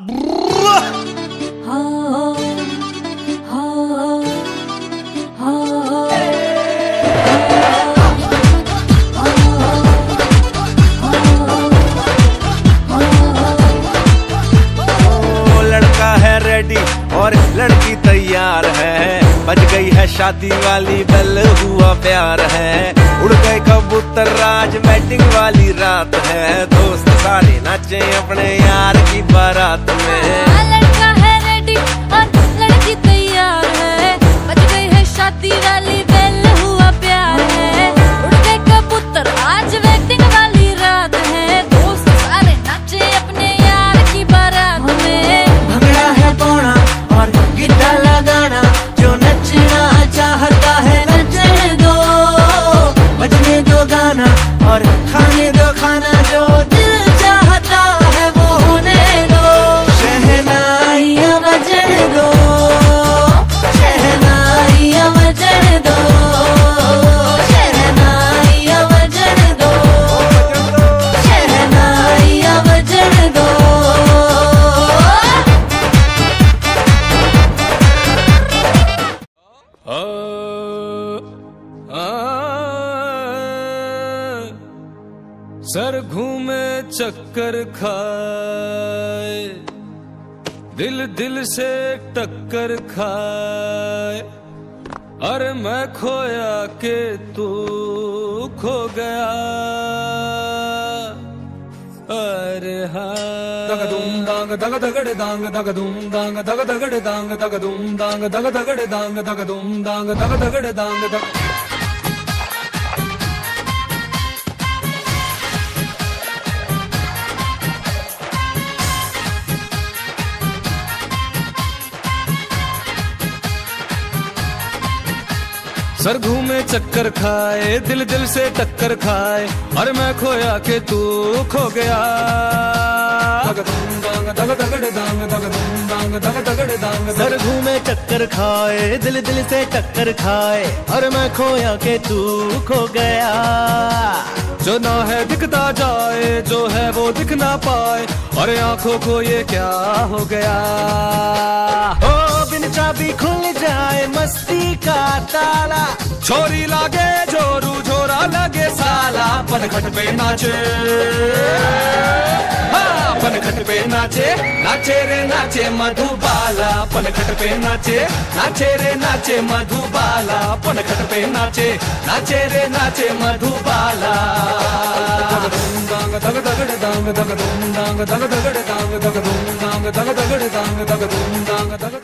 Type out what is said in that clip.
है और लड़की तैयार है। बज गई है शादी वाली बल हुआ प्यार है। उड़ गए कबूतर राज मैटिंग वाली रात है। दोस्त सारे नाचे अपने यार की बारात में। सर घूमे चक्कर खाए, दिल दिल से टक्कर खाए। अरे मैं खोया के तू खो गया। हाँ। दग दुम दांग दग दगड़ दांग दग दुम दांग दग दगड़ दांग दग दुम दांग दग दगड़ दांग दग दुम दांग दग दगड़ दांग, दग सर घूमे चक्कर खाए, दिल दिल से टक्कर खाए और मैं खोया के तू खो गया। सर घूमे चक्कर खाए, दिल दिल से टक्कर खाए और मैं खोया के तू खो गया। जो ना है दिखता जाए, जो है वो दिख ना पाए, अरे आँखों को ये क्या हो गया? ओ, बिन चाबी खुल जाए, मस्ती का ताला छोरी लागे जोरू झोरा लगे साला पनखट पे नाचे हाँ पनखट पे नाचे नाचे रे नाचे मधुबाला पनखट पे नाचे नाचे रे नाचे मधुबाला पनखट पे नाचे नाचे रे नाचे मधुबाला दांग दग दगड़ दांग दग दुम दांग दग दगड़ दांग दग दुम दांग दग दगड़ दांग दग दुम दांग दग